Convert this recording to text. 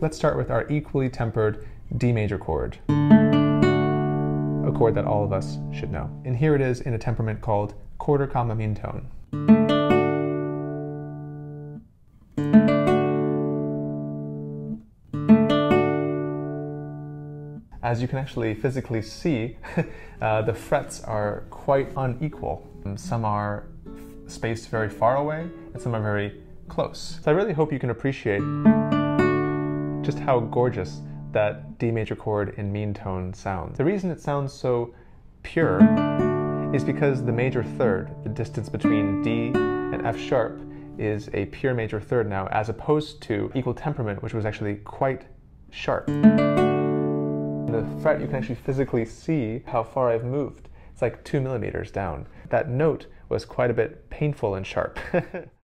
Let's start with our equally tempered D major chord, a chord that all of us should know. And here it is in a temperament called quarter comma mean tone. As you can actually physically see, uh, the frets are quite unequal. Some are spaced very far away, and some are very close. So I really hope you can appreciate just how gorgeous that D major chord in mean tone sounds. The reason it sounds so pure is because the major third, the distance between D and F sharp, is a pure major third now, as opposed to equal temperament, which was actually quite sharp the fret, you can actually physically see how far I've moved. It's like two millimeters down. That note was quite a bit painful and sharp.